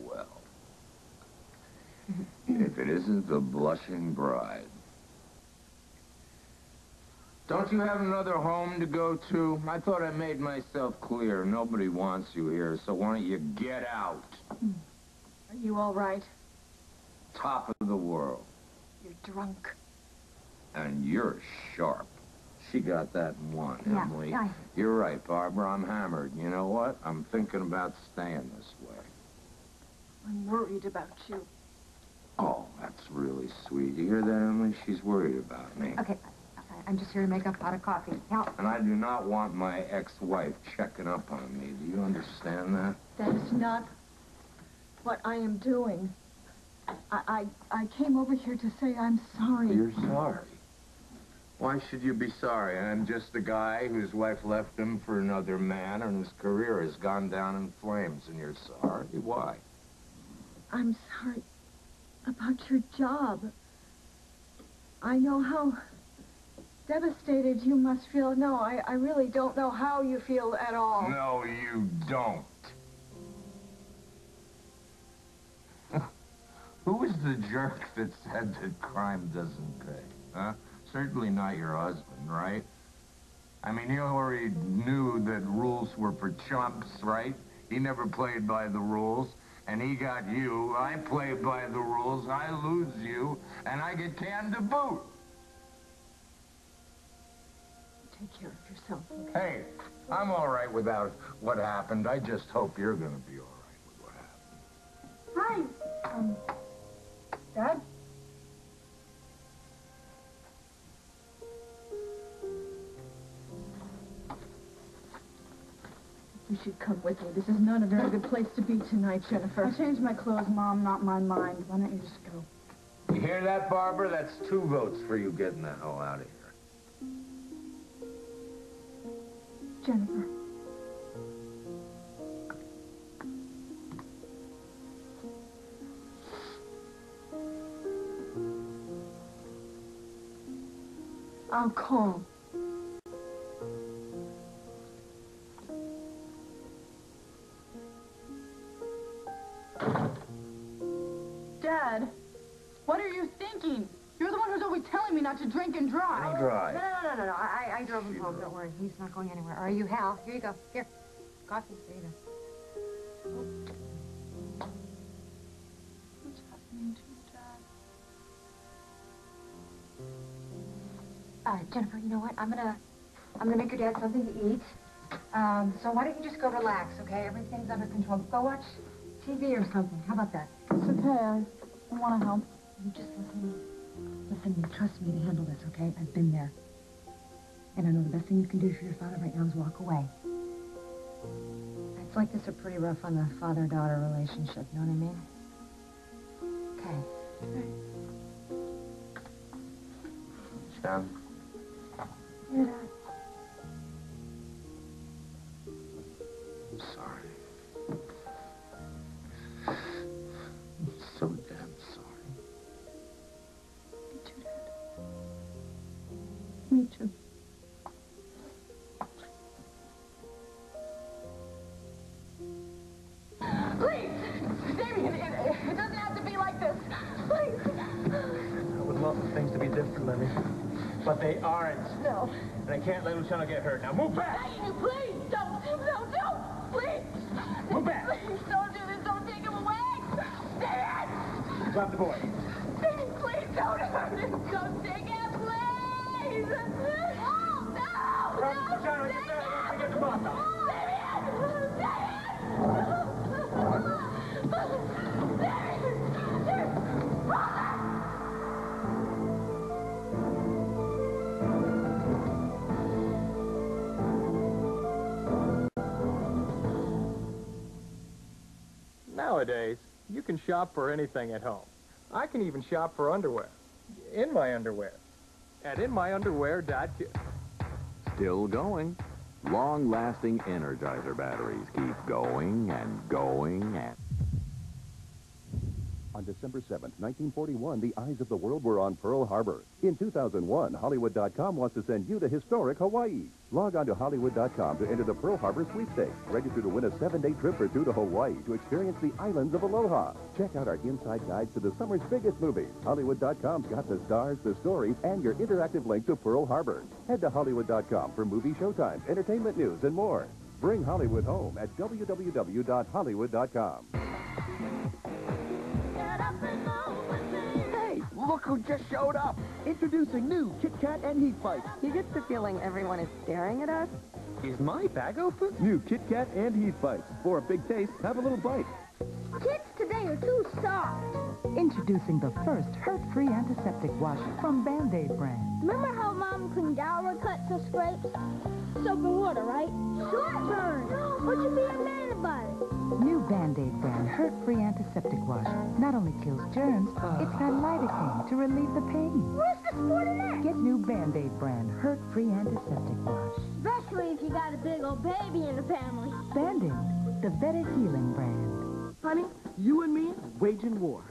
Well, if it isn't the blushing bride. Don't you have another home to go to? I thought I made myself clear. Nobody wants you here, so why don't you get out? Hmm. Are you all right? Top of the world. You're drunk. And you're sharp. She got that one, Yeah, Emily. I- You're right, Barbara. I'm hammered. You know what? I'm thinking about staying this way. I'm worried about you. Oh, that's really sweet. You hear that, Emily? She's worried about me. Okay, okay, I'm just here to make a pot of coffee. Help. And I do not want my ex-wife checking up on me. Do you understand that? That is not what I am doing. I, I, I came over here to say I'm sorry. You're sorry. Why should you be sorry? I'm just a guy whose wife left him for another man and whose career has gone down in flames, and you're sorry? Why? I'm sorry about your job. I know how devastated you must feel. No, I, I really don't know how you feel at all. No, you don't. [laughs] Who was the jerk that said that crime doesn't pay? Huh? Certainly not your husband, right? I mean, he already knew that rules were for chumps, right? He never played by the rules, and he got you. I play by the rules, I lose you, and I get canned to boot. Take care of yourself. Hey, I'm all right without what happened. I just hope you're gonna be all right. With what happened. Hi. Um, Dad? You should come with me. This is not a very good place to be tonight, Jennifer. I changed my clothes, Mom, not my mind. Why don't you just go? You hear that, Barbara? That's two votes for you getting the hell out of here. Jennifer. I'll call. Dad, what are you thinking? Telling me not to drink and drive. Don't drive. no, no, no, no, no. I, I drove him home. Don't worry. He's not going anywhere. Are you, Hal? Here you go. Here. Coffee. There you go. What's happening to you, Dad? Uh, Jennifer, you know what? I'm gonna, I'm gonna make your dad something to eat. Um, so why don't you just go relax, okay? Everything's under control. Go watch TV or something. How about that? It's okay. I, I want to help. You just listen. Listen, you trust me to handle this, okay? I've been there. And I know the best thing you can do for your father right now is walk away. It's like this are pretty rough on the father-daughter relationship, you know what I mean? Okay. Sam? They aren't. No. And I can't let Luciano get hurt. Now move back! Nowadays, you can shop for anything at home. I can even shop for underwear. In my underwear. At inmyunderwear.com. Still going. Long-lasting Energizer batteries keep going and going and... On December 7th, 1941, the eyes of the world were on Pearl Harbor. In 2001, Hollywood.com wants to send you to historic Hawaii. Log on to Hollywood.com to enter the Pearl Harbor sweepstakes. Register to win a seven-day trip or two to Hawaii to experience the islands of Aloha. Check out our inside guides to the summer's biggest movies. Hollywood.com's got the stars, the stories, and your interactive link to Pearl Harbor. Head to Hollywood.com for movie showtimes, entertainment news, and more. Bring Hollywood home at www.hollywood.com. Hey, look who just showed up. Introducing new Kit Kat and Heath Bites. You get the feeling everyone is staring at us? Is my bag open? New Kit Kat and Heath Bites. For a big taste, have a little bite. Kids today are too soft. Introducing the first hurt-free antiseptic wash from Band-Aid brand. Remember how Mom cleaned our cuts and scrapes? Soap and water, right? Short burn. What you being mad about it? New Band-Aid brand hurt-free antiseptic wash not only kills germs, ah. it's got lidocaine to relieve the pain. What's the sport in that? Get new Band-Aid brand hurt-free antiseptic wash. Especially if you got a big old baby in the family. Band-Aid, the better healing brand. Honey, you and me waging war.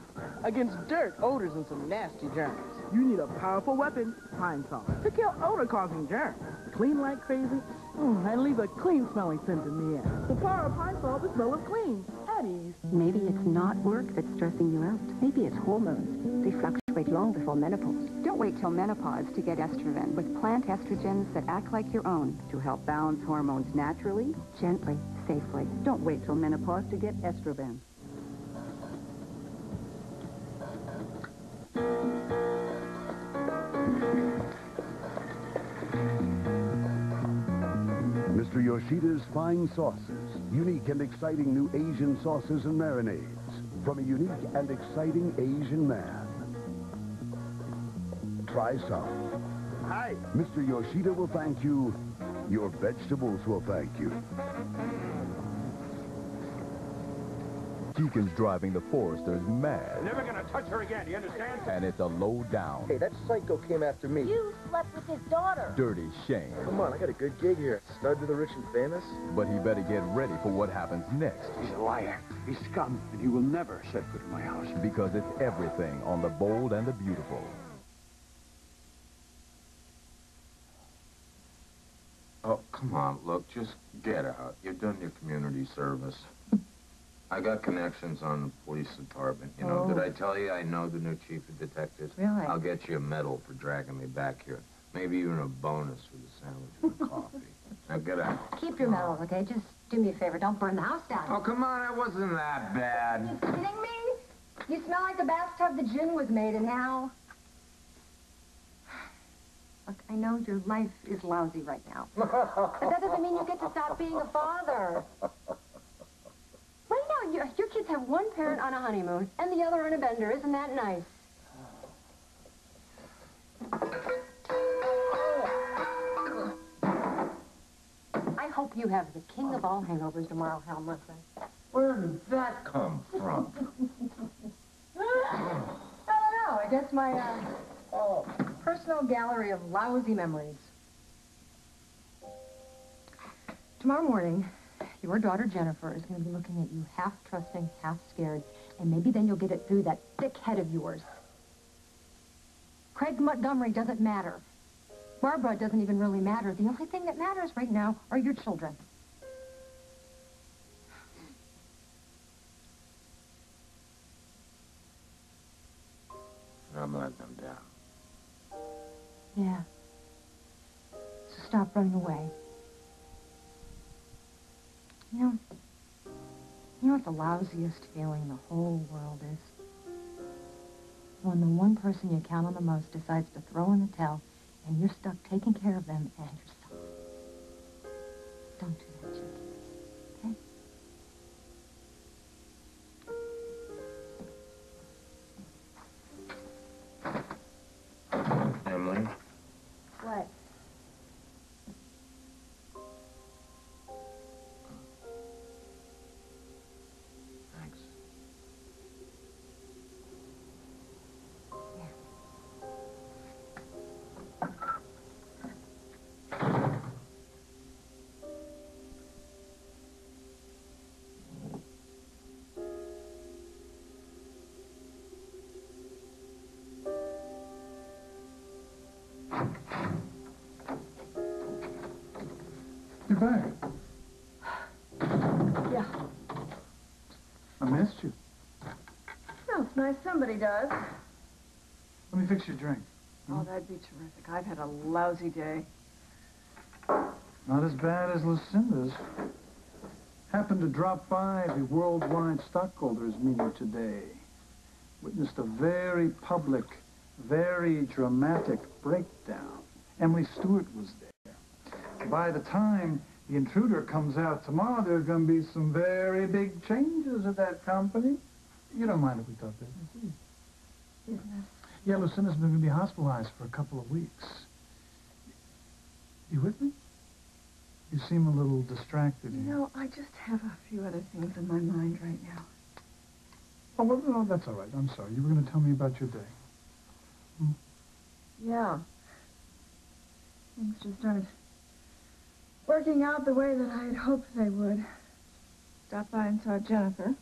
Against dirt, odors, and some nasty germs. You need a powerful weapon, Pine Sol, to kill odor-causing germs. Clean like crazy, mm, and leave a clean-smelling scent in the air. The power of Pine Sol, the smell of clean, at ease. Maybe it's not work that's stressing you out. Maybe it's hormones. They fluctuate long before menopause. Don't wait till menopause to get estrogen with plant estrogens that act like your own to help balance hormones naturally, gently, safely. Don't wait till menopause to get estrogen. Mr. Yoshida's fine sauces. Unique and exciting new Asian sauces and marinades. From a unique and exciting Asian man. Try some. Hi. Mr. Yoshida will thank you. Your vegetables will thank you. Deacon's driving the Forresters mad. Never gonna touch her again, you understand? And it's a low down, Hey, that psycho came after me. You slept with his daughter. dirty shame. Come on, I got a good gig here. Stud to the rich and famous. But he better get ready for what happens next. He's a liar. He's scum, and he will never set foot in my house. Because it's everything on the bold and the beautiful. Oh, come on, look, just get out. You've done your community service. I got connections on the police department. You know, Oh. did I tell you I know the new chief of detectives? Really? I'll get you a medal for dragging me back here. Maybe even a bonus for the sandwich and the coffee. [laughs] Now get out. Keep your medals, okay? Just do me a favor. Don't burn the house down. Oh, come on, it wasn't that bad. Are You kidding me? You smell like the bathtub the gin was made in now. [sighs] Look, I know your life is lousy right now. But that doesn't mean you get to stop being a father. [laughs] Now, your, your kids have one parent on a honeymoon and the other on a bender. Isn't that nice? I hope you have the king of all hangovers tomorrow, Hal. Where did that come from? I don't know. I guess my uh, personal gallery of lousy memories. Tomorrow morning, your daughter Jennifer is going to be looking at you half trusting, half scared, and maybe then you'll get it through that thick head of yours. Craig Montgomery doesn't matter. Barbara doesn't even really matter. The only thing that matters right now are your children. I'm letting them down. Yeah, So stop running away. You know, you know what the lousiest feeling in the whole world is? When the one person you count on the most decides to throw in the towel and you're stuck taking care of them and yourself. Don't do back. Yeah. I missed you. Well, it's nice somebody does. Let me fix your drink. Hmm? Oh, that'd be terrific. I've had a lousy day. Not as bad as Lucinda's. Happened to drop by the worldwide stockholders meeting today. Witnessed a very public, very dramatic breakdown. Emily Stewart was there. By the time the intruder comes out tomorrow, there's going to be some very big changes at that company. You don't mind if we talk business, do you? Business. Yeah, Lucinda's been going to be hospitalized for a couple of weeks. You with me? You seem a little distracted. You know, I just have a few other things in my mind right now. Oh, well, no, that's all right. I'm sorry. You were going to tell me about your day. Hmm? Yeah. Things just aren't working out the way that I had hoped they would. Stopped by and saw Jennifer.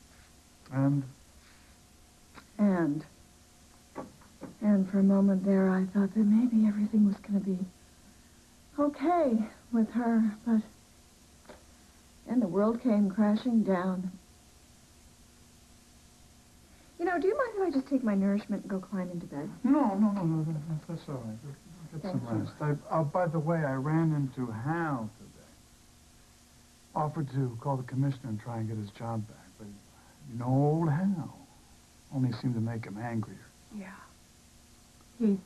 And? And. And for a moment there, I thought that maybe everything was going to be okay with her, but then the world came crashing down. You know, do you mind if I just take my nourishment and go climb into bed? No, no, no, no. that- That's all right. Get Thank some rest. I, oh, by the way, I ran into Hal. Offered to call the commissioner and try and get his job back, but you know old Hal only seemed to make him angrier. Yeah. He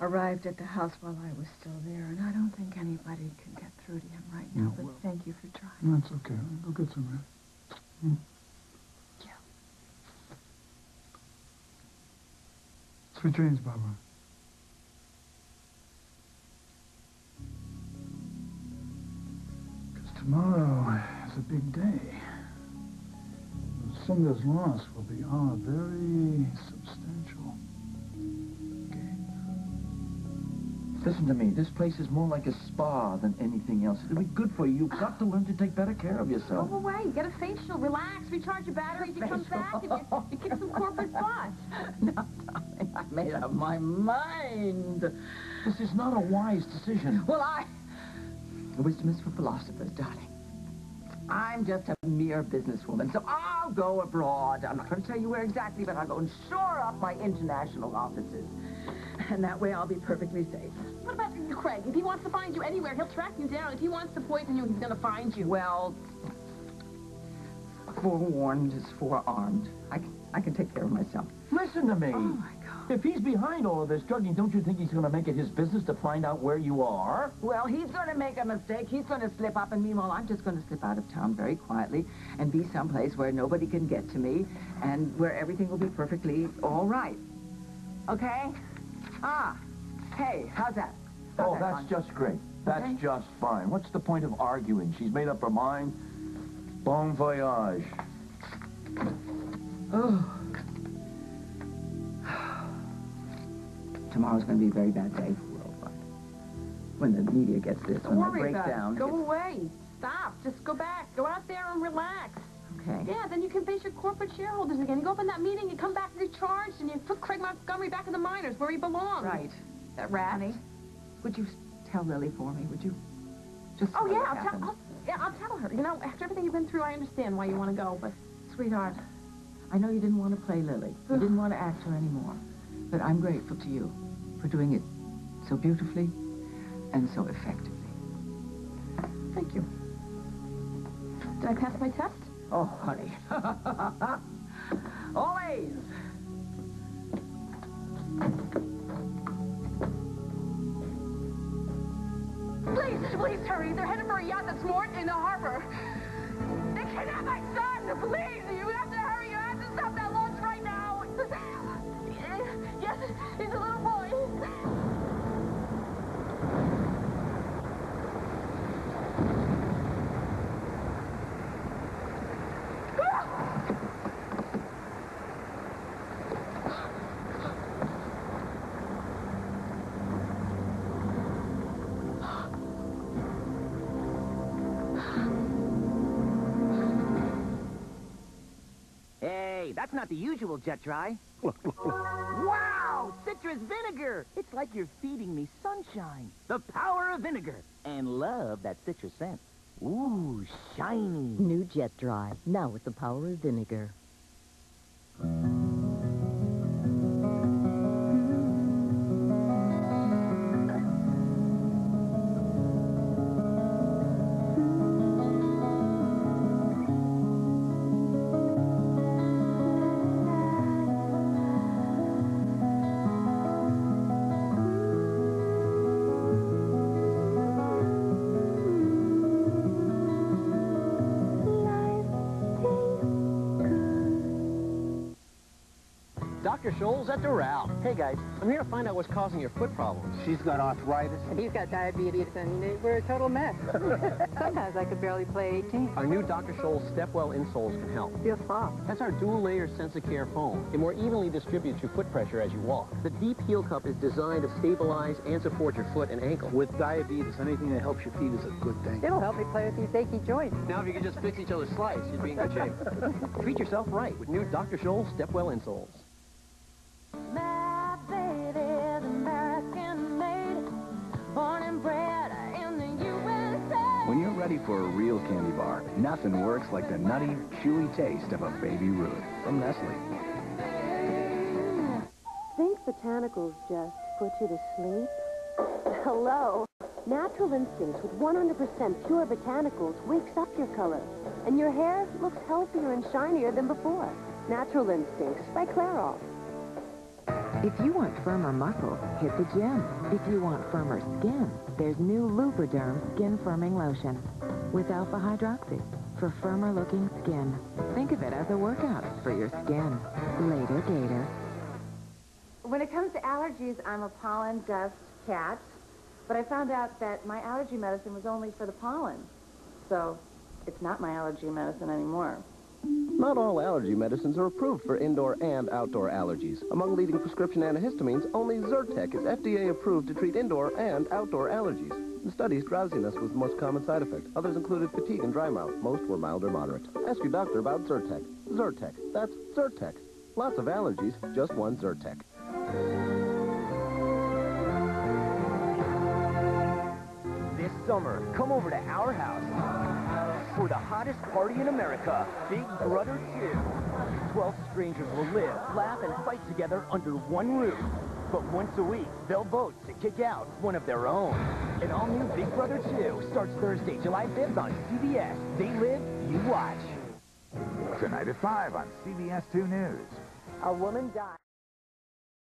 arrived at the house while I was still there, and I don't think anybody can get through to him right now, No, but well- thank you for trying. No, it's okay. Go get some rest. Hmm. Yeah. Sweet dreams, Barbara. Tomorrow is a big day. Lucinda's loss will be on a very substantial gain. Listen to me. This place is more like a spa than anything else. It'll be good for you. You've got to learn to take better care of yourself. Go away. Get a facial. Relax. Recharge your batteries. You come back and you, you kick some corporate [laughs] butt. No, darling, I made up my mind. This is not a wise decision. Well, I... Wisdom is for philosophers, darling. I'm just a mere businesswoman, so I'll go abroad. I'm not going to tell you where exactly, but I'll go and shore up my international offices. And that way I'll be perfectly safe. What about you, Craig? If he wants to find you anywhere, he'll track you down. If he wants to poison you, he's going to find you. Well, forewarned is forearmed. I can, I can take care of myself. Listen to me. Oh, my God. If he's behind all of this drugging, don't you think he's going to make it his business to find out where you are? Well, he's going to make a mistake. He's going to slip up, and meanwhile, I'm just going to slip out of town very quietly and be someplace where nobody can get to me and where everything will be perfectly all right. Okay? Ah, hey, how's that? How's Oh, that, that's hon? just great. That's Okay. just fine. What's the point of arguing? She's made up her mind. Bon voyage. Oh. Tomorrow's going to be a very bad day for Worldwide. When the media gets this, Don't when they break down. Go away. Stop. Just go back. Go out there and relax. Okay. Yeah, then you can face your corporate shareholders again. You go up in that meeting, you come back recharged, and you put Craig Montgomery back in the minors where he belongs. Right. That rat. Honey, would you tell Lily for me, would you? Just Oh, yeah, I'll tell. I'll, yeah, I'll tell her. You know, after everything you've been through, I understand why you want to go, but... Sweetheart, I know you didn't want to play Lily. You didn't want to act her anymore. But I'm grateful to you for doing it so beautifully and so effectively. Thank you. Did I pass my test? Oh, honey. [laughs] Always. Please, please hurry. They're headed for a yacht that's moored in the harbor. They kidnapped my son. Please, that's not the usual jet dry. wow! Citrus vinegar! It's like you're feeding me sunshine. The power of vinegar. And love that citrus scent. Ooh, shiny. New Jet Dry, now with the power of vinegar. Dr. Scholl's at Doral. Hey, guys, I'm here to find out what's causing your foot problems. She's got arthritis. And he's got diabetes, and we're a total mess. [laughs] Sometimes I could barely play 18. Our new Dr. Scholl's Stepwell insoles can help. Feel soft. That's our dual-layer Sensicare foam. It more evenly distributes your foot pressure as you walk. The deep heel cup is designed to stabilize and support your foot and ankle. With diabetes, anything that helps your feet is a good thing. It'll help me play with these achy joints. Now, if you could just fix each other's slice, you'd be in good shape. [laughs] Treat yourself right with new Dr. Scholl's Stepwell insoles. For a real candy bar, nothing works like the nutty, chewy taste of a Baby Ruth from Nestle. Think botanicals just put you to sleep? [laughs] Hello. Natural Instincts with 100% pure botanicals wakes up your color. And your hair looks healthier and shinier than before. Natural Instincts by Clairol. If you want firmer muscles, hit the gym. If you want firmer skin, there's new Lubriderm Skin Firming Lotion with alpha hydroxy for firmer looking skin. Think of it as a workout for your skin. Later, Gator. When it comes to allergies, I'm a pollen dust cat, but I found out that my allergy medicine was only for the pollen. So it's not my allergy medicine anymore. Not all allergy medicines are approved for indoor and outdoor allergies. Among leading prescription antihistamines, only Zyrtec is FDA approved to treat indoor and outdoor allergies. In studies, drowsiness was the most common side effect. Others included fatigue and dry mouth. Most were mild or moderate. Ask your doctor about Zyrtec. Zyrtec. That's Zyrtec. Lots of allergies, just one Zyrtec. This summer, come over to our house for the hottest party in America, Big Brother 2. Twelve strangers will live, laugh, and fight together under one roof. But once a week, they'll vote to kick out one of their own. An all-new Big Brother 2 starts Thursday, July 5th on CBS. They live, you watch. Tonight at 5 on CBS 2 News. A woman died.